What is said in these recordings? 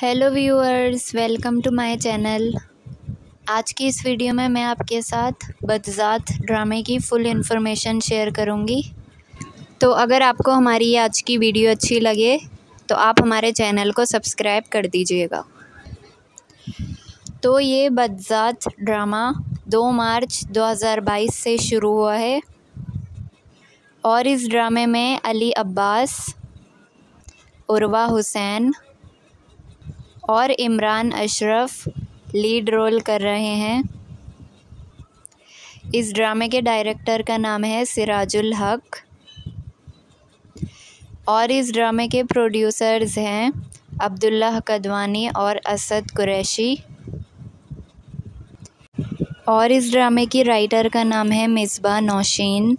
Hello viewers welcome to my channel आज की इस वीडियो में मैं आपके साथ बदजात ड्रामे की फुल इन्फॉर्मेशन शेयर करूँगी। तो अगर आपको हमारी आज की वीडियो अच्छी लगे तो आप हमारे चैनल को सब्सक्राइब कर दीजिएगा। तो ये बदजात ड्रामा 2 मार्च 2022 से शुरू हुआ है। और इस ड्रामे में अली अब्बास, उर्वा हुसैन और इमरान अशरफ लीड रोल कर रहे हैं। इस ड्रामे के डायरेक्टर का नाम है सिराजुल हक। और इस ड्रामे के प्रोड्यूसर्स हैं अब्दुल्ला कदवानी और असद कुरैशी। और इस ड्रामे की राइटर का नाम है मिसबा नौशीन।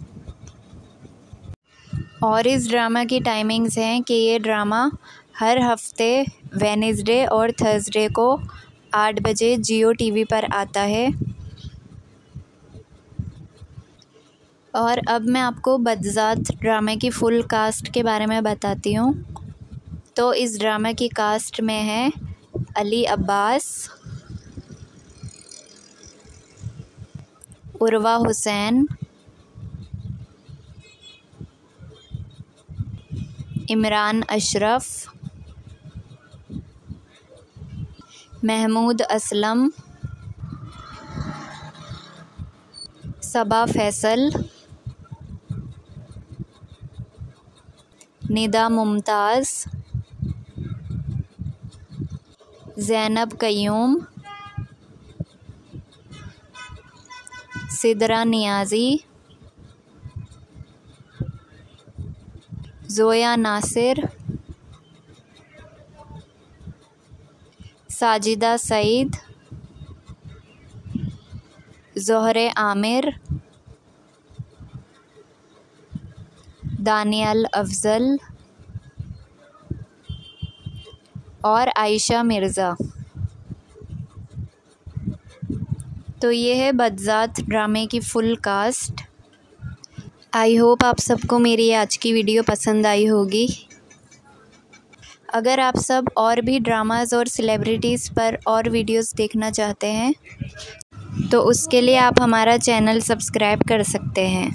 और इस ड्रामा की टाइमिंग्स हैं कि ये ड्रामा हर हफ़्ते वेनेसडे और थर्सडे को आठ बजे जियो टीवी पर आता है। और अब मैं आपको बदजात ड्रामे की फुल कास्ट के बारे में बताती हूँ। तो इस ड्रामा की कास्ट में है अली अब्बास, उर्वा हुसैन, इमरान अशरफ़ महमूद असलम सबा फैसल निदा मुमताज़ ज़ैनब कयूम सिदरा नियाज़ी ज़ोया नासिर साजिदा सईद, ज़ोहर आमिर, दानियल अफज़ल और आयशा मिर्ज़ा। तो ये है बदजात ड्रामे की फ़ुल कास्ट। आई होप आप सबको मेरी आज की वीडियो पसंद आई होगी। अगर आप सब और भी ड्रामाज़ और सेलिब्रिटीज़ पर और वीडियोस देखना चाहते हैं तो उसके लिए आप हमारा चैनल सब्सक्राइब कर सकते हैं।